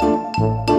Música